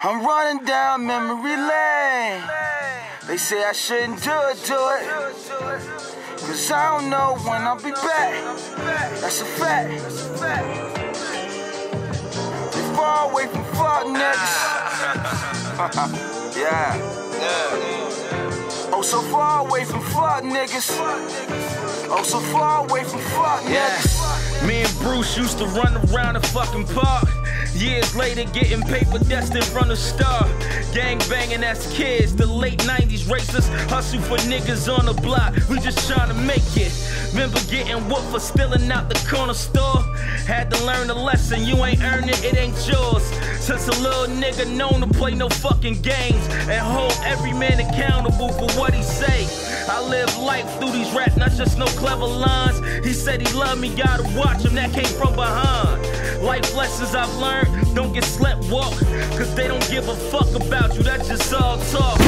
I'm running down memory lane. They say I shouldn't do it, do it. Cause I don't know when I'll be back. That's a fact. They far away from fuck niggas. yeah. Oh, so far away from fuck niggas. Oh, so far away from fuck niggas. Me and Bruce used to run around the fucking park. Years later, getting paper destined from the star. Gang banging as kids, the late 90s racers hustle for niggas on the block. We just trying to make it. Remember getting whooped for stealing out the corner store? Had to learn a lesson, you ain't earned it, it ain't yours. Since a little nigga known to play no fucking games and hold every man accountable for what he say. I live life through these rap, not just no clever lines. He said he loved me, gotta watch him, that came from behind. Life lessons I've learned, don't get slept walk, cause they don't give a fuck about you, that's just all talk.